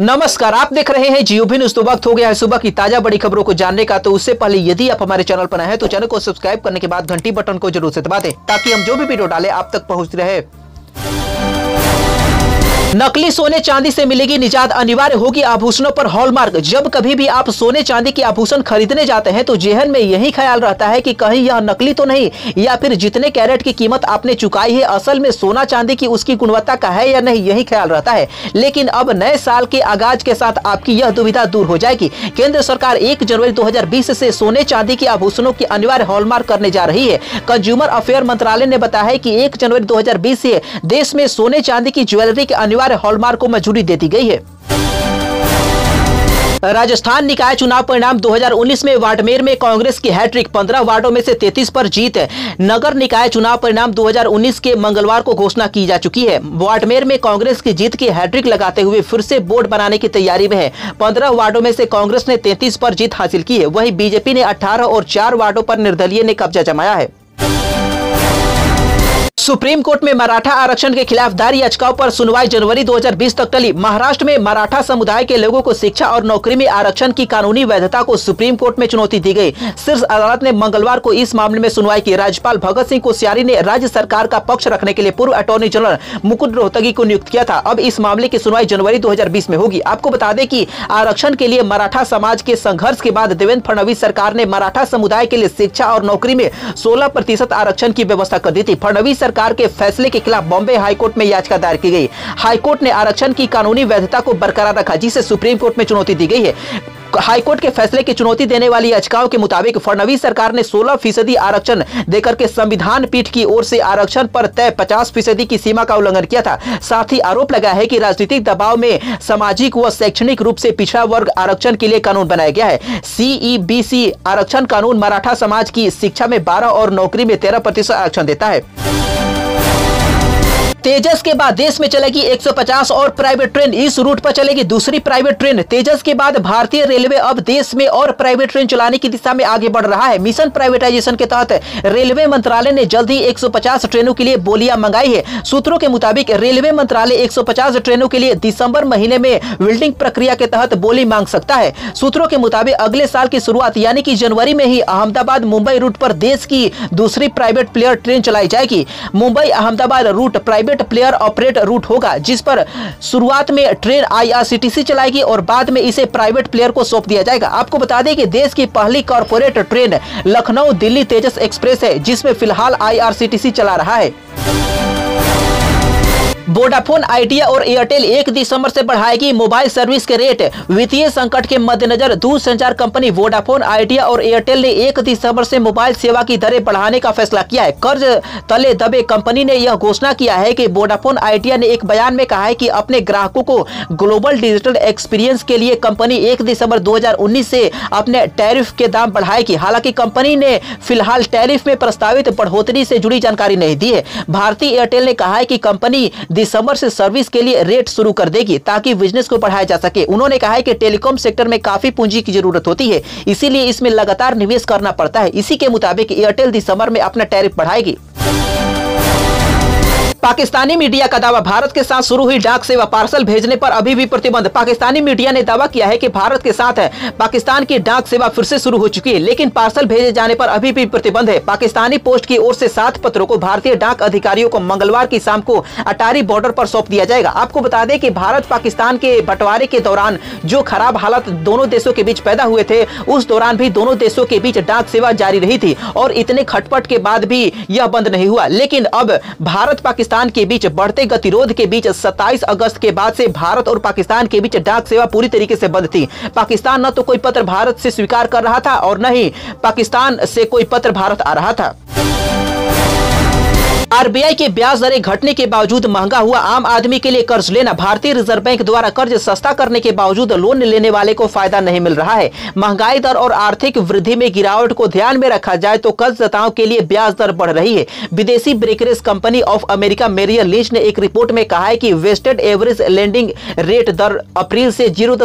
नमस्कार, आप देख रहे हैं जियो भी तो वक्त हो गया है सुबह की ताज़ा बड़ी खबरों को जानने का। तो उससे पहले यदि आप हमारे चैनल पर आए तो चैनल को सब्सक्राइब करने के बाद घंटी बटन को ज़रूर से दबा दें, ताकि हम जो भी वीडियो डालें, आप तक पहुँच रहे। नकली सोने चांदी से मिलेगी निजात। अनिवार्य होगी आभूषणों पर हॉलमार्क। जब कभी भी आप सोने चांदी के आभूषण खरीदने जाते हैं तो जेहन में यही ख्याल रहता है कि कहीं यह नकली तो नहीं, या फिर जितने कैरेट की कीमत आपने चुकाई है, असल में सोना चांदी की उसकी गुणवत्ता का है या नहीं, यही ख्याल रहता है। लेकिन अब नए साल के आगाज़ के साथ आपकी यह दुविधा दूर हो जाएगी। केंद्र सरकार एक जनवरी दो से सोने चांदी के आभूषणों की अनिवार्य हॉलमार्क करने जा रही है। कंज्यूमर अफेयर मंत्रालय ने बताया की एक जनवरी दो से देश में सोने चांदी की ज्वेलरी के अनिवार्य अनिवार्य हॉलमार्क को मंजूरी दे दी गई है। राजस्थान निकाय चुनाव परिणाम 2019 में वार्डमेर में कांग्रेस की हैट्रिक 15 वार्डों में से 33 पर जीत। नगर निकाय चुनाव परिणाम 2019 के मंगलवार को घोषणा की जा चुकी है। वार्डमेर में कांग्रेस की जीत की हैट्रिक लगाते हुए फिर से बोर्ड बनाने की तैयारी में है। 15 वार्डों में से कांग्रेस ने 33 पर जीत हासिल की है। वहीं बीजेपी ने 18 और चार वार्डो पर निर्दलीय ने कब्जा जमाया है। सुप्रीम कोर्ट में मराठा आरक्षण के खिलाफ दायर याचिकाओं पर सुनवाई जनवरी 2020 तक टली। महाराष्ट्र में मराठा समुदाय के लोगों को शिक्षा और नौकरी में आरक्षण की कानूनी वैधता को सुप्रीम कोर्ट में चुनौती दी गई। शीर्ष अदालत ने मंगलवार को इस मामले में सुनवाई की। राज्यपाल भगत सिंह कोश्यारी ने राज्य सरकार का पक्ष रखने के लिए पूर्व अटॉर्नी जनरल मुकुट रोहतगी को नियुक्त किया था। अब इस मामले की सुनवाई जनवरी दो हज़ार बीस में होगी। आपको बता दें की आरक्षण के लिए मराठा समाज के संघर्ष के बाद देवेंद्र फडणवीस सरकार ने मराठा समुदाय के लिए शिक्षा और नौकरी में सोलह आरक्षण की व्यवस्था कर दी थी। फडणवीस सरकार के फैसले के खिलाफ बॉम्बे हाईकोर्ट में याचिका दायर की गई। हाईकोर्ट ने आरक्षण की कानूनी वैधता को बरकरार रखा, जिसे सुप्रीम कोर्ट में चुनौती दी गई है। हाईकोर्ट के फैसले की चुनौती देने वाली याचिकाओं के मुताबिक फडणवीस सरकार ने 16 फ़ीसदी आरक्षण देकर के संविधान पीठ की ओर से आरक्षण पर तय 50 फ़ीसदी की सीमा का उल्लंघन किया था। साथ ही आरोप लगाया है कि राजनीतिक दबाव में सामाजिक व शैक्षणिक रूप से पिछड़ा वर्ग आरक्षण के लिए कानून बनाया गया है। सीईबीसी आरक्षण कानून मराठा समाज की शिक्षा में बारह और नौकरी में तेरह आरक्षण देता है। तेजस के बाद देश में चलेगी 150 और प्राइवेट ट्रेन इस रूट पर चलेगी। दूसरी प्राइवेट ट्रेन तेजस के बाद भारतीय रेलवे अब देश में और प्राइवेट ट्रेन चलाने की दिशा में आगे बढ़ रहा है। मिशन प्राइवेटाइजेशन के तहत रेलवे मंत्रालय ने जल्द ही 150 ट्रेनों के लिए बोलियाँ मंगाई है। सूत्रों के मुताबिक रेलवे मंत्रालय 150 ट्रेनों के लिए दिसंबर महीने में बिल्डिंग प्रक्रिया के तहत बोली मांग सकता है। सूत्रों के मुताबिक अगले साल की शुरुआत यानी कि जनवरी में ही अहमदाबाद मुंबई रूट पर देश की दूसरी प्राइवेट प्लेयर ट्रेन चलाई जाएगी। Mumbai Ahmedabad route private private player operate route होगा, जिस पर शुरुआत में ट्रेन आईआरसीटीसी चलाएगी और बाद में इसे प्राइवेट प्लेयर को सौंप दिया जाएगा। आपको बता दें कि देश की पहली corporate train Lucknow Delhi Tejas express है, जिसमें फ़िलहाल आईआरसीटीसी चला रहा है। वोडाफोन आइडिया और एयरटेल एक दिसंबर से बढ़ाएगी मोबाइल सर्विस के रेट। वित्तीय संकट के मद्देनजर दूर संचार कंपनी वोडाफोन आइडिया और एयरटेल ने एक दिसंबर से मोबाइल सेवा की दरें बढ़ाने का फैसला किया है। कर्ज तले दबे कंपनी ने यह घोषणा किया है कि वोडाफोन आइडिया ने एक बयान में कहा है कि अपने ग्राहकों को ग्लोबल डिजिटल एक्सपीरियंस के लिए कंपनी एक दिसंबर दो हज़ार उन्नीस से अपने टैरिफ के दाम बढ़ाएगी। हालाँकि कंपनी ने फ़िलहाल टैरिफ में प्रस्तावित बढ़ोतरी से जुड़ी जानकारी नहीं दी है। भारतीय एयरटेल ने कहा है कि कंपनी दिसंबर से सर्विस के लिए रेट शुरू कर देगी ताकि बिज़नेस को बढ़ाया जा सके। उन्होंने कहा है कि टेलीकॉम सेक्टर में काफ़ी पूंजी की ज़रूरत होती है, इसीलिए इसमें लगातार निवेश करना पड़ता है। इसी के मुताबिक एयरटेल दिसंबर में अपना टैरिफ बढ़ाएगी। पाकिस्तानी मीडिया का दावा, भारत के साथ शुरू हुई डाक सेवा पार्सल भेजने पर अभी भी प्रतिबंध। पाकिस्तानी मीडिया ने दावा किया है कि भारत के साथ है पाकिस्तान की डाक सेवा फिर से शुरू हो चुकी है, लेकिन पार्सल भेजे जाने पर अभी भी प्रतिबंध है। पाकिस्तानी पोस्ट की ओर से सात पत्रों को भारतीय डाक अधिकारियों को मंगलवार की शाम को अटारी बॉर्डर पर सौंप दिया जाएगा। आपको बता दें कि भारत पाकिस्तान के बंटवारे के दौरान जो खराब हालत दोनों देशों के बीच पैदा हुए थे, उस दौरान भी दोनों देशों के बीच डाक सेवा जारी रही थी और इतने खटपट के बाद भी यह बंद नहीं हुआ। लेकिन अब भारत पाकिस्तान पाकिस्तान के बीच बढ़ते गतिरोध के बीच 27 अगस्त के बाद से भारत और पाकिस्तान के बीच डाक सेवा पूरी तरीके से बंद थी। पाकिस्तान न तो कोई पत्र भारत से स्वीकार कर रहा था और न ही पाकिस्तान से कोई पत्र भारत आ रहा था। आरबीआई के ब्याज दरें घटने के बावजूद महँगा हुआ आम आदमी के लिए कर्ज लेना भारतीय रिज़र्व बैंक द्वारा कर्ज सस्ता करने के बावजूद लोन लेने वाले को फ़ायदा नहीं मिल रहा है। महँगाई दर और आर्थिक वृद्धि में गिरावट को ध्यान में रखा जाए तो कर्जदाताओं के लिए ब्याज दर बढ़ रही है। विदेशी brokerage company of America Merrill Lynch ने एक रिपोर्ट में कहा है की वेस्टेड एवरेज लैंडिंग रेट दर अप्रैल से ज़ीरो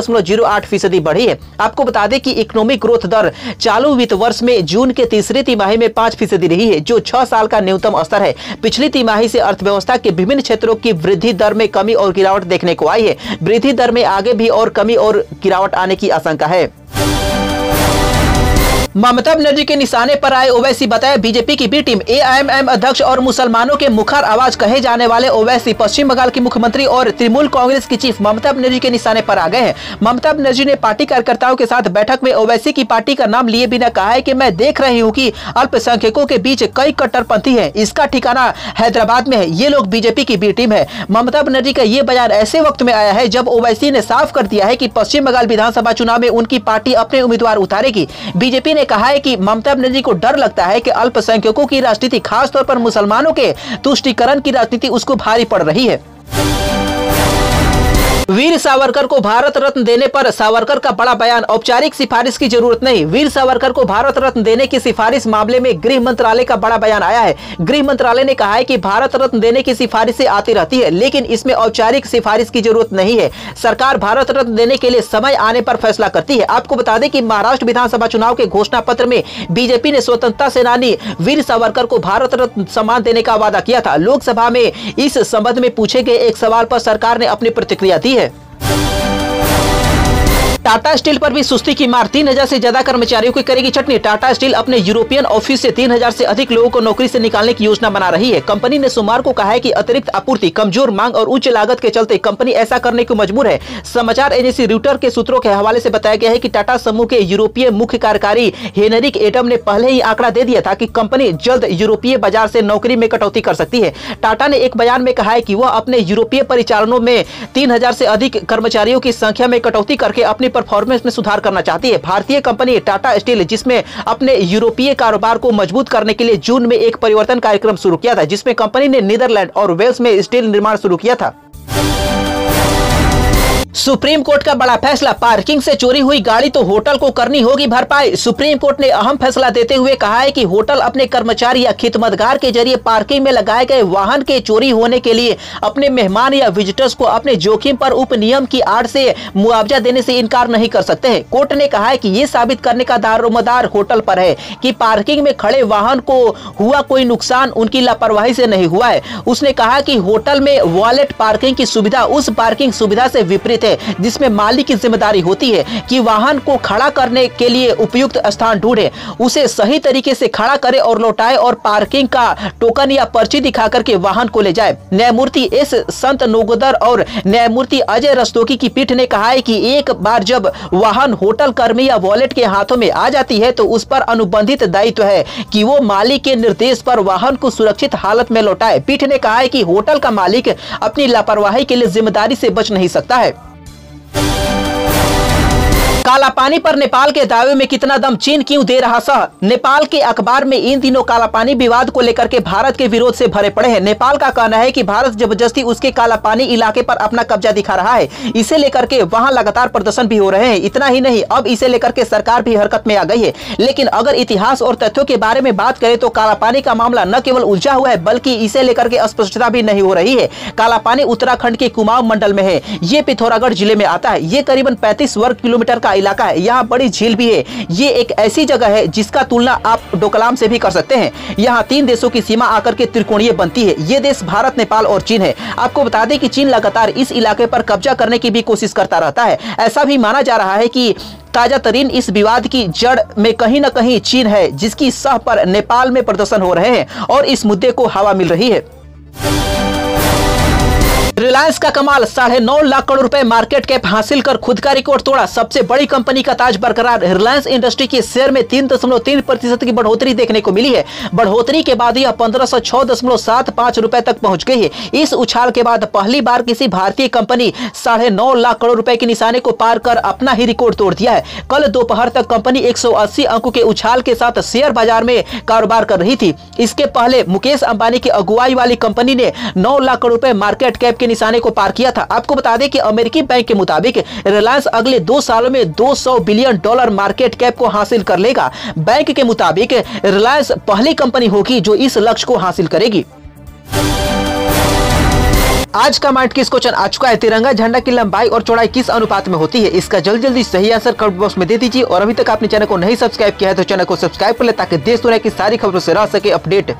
फ़ीसदी बढ़ी है। आपको बता दें की इकोनॉमिक ग्रोथ दर चालू वित्त वर्ष में जून के तीसरे तिमाही में पाँच फ़ीसदी रही है, जो छह साल का न्यूनतम स्तर है। पिछली तिमाही से अर्थव्यवस्था के विभिन्न क्षेत्रों की वृद्धि दर में कमी और गिरावट देखने को आई है। वृद्धि दर में आगे भी और कमी और गिरावट आने की आशंका है। ममता बनर्जी के निशाने पर आए ओवैसी बताया बीजेपी की बी टीम एआईएमएम अध्यक्ष और मुसलमानों के मुखर आवाज़ कहे जाने वाले ओवैसी, पश्चिम बंगाल की मुख्यमंत्री और तृणमूल कांग्रेस की चीफ ममता बनर्जी के निशाने पर आ गए हैं। ममता बनर्जी ने पार्टी कार्यकर्ताओं के साथ बैठक में ओवैसी की पार्टी का नाम लिए बिना कहा है की मैं देख रही हूँ की अल्पसंख्यकों के बीच कई कट्टरपंथी है। इसका ठिकाना हैदराबाद में है। ये लोग बीजेपी की बी टीम है। ममता बनर्जी का ये बयान ऐसे वक्त में आया है जब ओवैसी ने साफ़ कर दिया है की पश्चिम बंगाल विधानसभा चुनाव में उनकी पार्टी अपने उम्मीदवार उतारेगी। बीजेपी ने कहा है कि ममता बनर्जी को डर लगता है कि अल्पसंख्यकों की राजनीति, खासतौर पर मुसलमानों के तुष्टिकरण की राजनीति, उसको भारी पड़ रही है। वीर सावरकर को भारत रत्न देने पर सावरकर का बड़ा बयान। औपचारिक सिफारिश की ज़रूरत नहीं। वीर सावरकर को भारत रत्न देने की सिफारिश मामले में गृह मंत्रालय का बड़ा बयान आया है। गृह मंत्रालय ने कहा है कि भारत रत्न देने की सिफारिशें आती रहती है, लेकिन इसमें औपचारिक सिफारिश की ज़रूरत नहीं है। सरकार भारत रत्न देने के लिए समय आने पर फैसला करती है। आपको बता दें कि महाराष्ट्र विधानसभा चुनाव के घोषणा पत्र में बीजेपी ने स्वतंत्रता सेनानी वीर सावरकर को भारत रत्न सम्मान देने का वादा किया था। लोकसभा में इस संबंध में पूछे गए एक सवाल पर सरकार ने अपनी प्रतिक्रिया दी है टाटा स्टील पर भी सुस्ती की मार। तीन हज़ार से ज़्यादा कर्मचारियों की करेगी चटनी टाटा स्टील अपने यूरोपियन ऑफ़िस से तीन हज़ार से अधिक लोगों को नौकरी से निकालने की योजना बना रही है। कंपनी ने सोमवार को कहा है कि अतिरिक्त आपूर्ति, कमज़ोर मांग और उच्च लागत के चलते कंपनी ऐसा करने को मजबूर है। समाचार एजेंसी रूटर के सूत्रों के हवाले से बताया गया है की टाटा समूह के यूरोपीय मुख्य कार्यकारी हेनरिक एडम ने पहले ही आंकड़ा दे दिया था कि कंपनी जल्द यूरोपीय बाज़ार से नौकरी में कटौती कर सकती है। टाटा ने एक बयान में कहा है कि वह अपने यूरोपीय परिचालनों में तीन से अधिक कर्मचारियों की संख्या में कटौती करके अपनी परफॉर्मेंस में सुधार करना चाहती है। भारतीय कंपनी टाटा स्टील, जिसमें अपने यूरोपीय कारोबार को मज़बूत करने के लिए जून में एक परिवर्तन कार्यक्रम शुरू किया था, जिसमें कंपनी ने नीदरलैंड और वेल्स में स्टील निर्माण शुरू किया था। सुप्रीम कोर्ट का बड़ा फैसला। पार्किंग से चोरी हुई गाड़ी तो होटल को करनी होगी भरपाई। सुप्रीम कोर्ट ने अहम फैसला देते हुए कहा है कि होटल अपने कर्मचारी या खिदमतगार के ज़रिए पार्किंग में लगाए गए वाहन के चोरी होने के लिए अपने मेहमान या विजिटर्स को अपने जोखिम पर उप नियम की आड़ से मुआवजा देने से इनकार नहीं कर सकते हैं। कोर्ट ने कहा है कि ये साबित करने का दारोमदार होटल पर है कि पार्किंग में खड़े वाहन को हुआ कोई नुकसान उनकी लापरवाही से नहीं हुआ है। उसने कहा कि होटल में वॉलेट पार्किंग की सुविधा, उस पार्किंग सुविधा से विपरीत है जिसमें मालिक की ज़िम्मेदारी होती है कि वाहन को खड़ा करने के लिए उपयुक्त स्थान ढूंढे। उसे सही तरीके से खड़ा करे और लौटाए और पार्किंग का टोकन या पर्ची दिखा करके वाहन को ले जाए। न्यायमूर्ति एस. संत नोगोदर और न्यायमूर्ति अजय रस्तोगी की पीठ ने कहा है कि एक बार जब वाहन होटल कर्मी या वॉलेट के हाथों में आ जाती है तो उस पर अनुबंधित दायित्व है कि वो मालिक के निर्देश पर वाहन को सुरक्षित हालत में लौटाए। पीठ ने कहा है कि होटल का मालिक अपनी लापरवाही के लिए ज़िम्मेदारी से बच नहीं सकता है। Thank you. काला पानी पर नेपाल के दावे में कितना दम चीन क्यों दे रहा सह? नेपाल के अखबार में इन दिनों काला पानी विवाद को लेकर के भारत के विरोध से भरे पड़े हैं। नेपाल का कहना है कि भारत ज़बरदस्ती उसके काला पानी इलाके पर अपना कब्जा दिखा रहा है। इसे लेकर के वहाँ लगातार प्रदर्शन भी हो रहे हैं। इतना ही नहीं, अब इसे लेकर के सरकार भी हरकत में आ गई है। लेकिन अगर इतिहास और तथ्यों के बारे में बात करें तो काला पानी का मामला न केवल उलझा हुआ है, बल्कि इसे लेकर के स्पष्टता भी नहीं हो रही है। काला पानी उत्तराखंड के कुमाऊं मंडल में है। ये पिथौरागढ़ ज़िले में आता है। ये करीबन पैंतीस वर्ग किलोमीटर का इलाका है, यहाँ बड़ी झील भी है। ये एक ऐसी जगह है जिसका तुलना आप डोकलाम से भी कर सकते हैं। यहाँ तीन देशों की सीमा आकर के त्रिकोणीय बनती है। ये देश भारत, नेपाल और चीन है। आपको बता दें कि चीन लगातार इस इलाके पर कब्जा करने की भी कोशिश करता रहता है। ऐसा भी माना जा रहा है कि ताज़ा तरीन इस विवाद की जड़ में कहीं न कहीं चीन है, जिसकी सह पर नेपाल में प्रदर्शन हो रहे हैं और इस मुद्दे को हवा मिल रही है। रिलायंस का कमाल, साढ़े नौ लाख करोड़ रुपए मार्केट कैप हासिल कर खुद का रिकॉर्ड तोड़ा। सबसे बड़ी कंपनी का ताज बरकरार रिलायंस इंडस्ट्री के शेयर में तीन दशमलव तीन प्रतिशत की बढ़ोतरी देखने को मिली है। बढ़ोतरी के बाद यह पंद्रह सौ छह दशमलव सात पाँच रुपए तक पहुँच गई है। इस उछाल के बाद पहली बार किसी भारतीय कंपनी साढ़े नौ लाख करोड़ रुपए के निशाने को पार कर अपना ही रिकॉर्ड तोड़ दिया है। कल दोपहर तक कंपनी एक सौ अस्सी अंकों के उछाल के साथ शेयर बाज़ार में कारोबार कर रही थी। इसके पहले मुकेश अंबानी की अगुवाई वाली कंपनी ने नौ लाख करोड़ रुपए मार्केट कैप के निशाने को पार किया था। आपको बता दें कि अमेरिकी बैंक के मुताबिक रिलायंस अगले दो सालों में 200 बिलियन डॉलर मार्केट कैप को हासिल कर लेगा। बैंक के मुताबिक रिलायंस पहली कंपनी होगी जो इस लक्ष्य को हासिल करेगी। आज का माइंड किस क्वेश्चन आ चुका है? तिरंगा झंडा की लंबाई और चौड़ाई किस अनुपात में होती है? इसका जल्द जल्दी सही आंसर कमेंट बॉक्स में दे दीजिए और अभी तक आपने चैनल को नहीं सब्सक्राइब किया है तो चैनल को सब्सक्राइब कर ले ताकि देश दुनिया की सारी खबरों से रह सके अपडेट।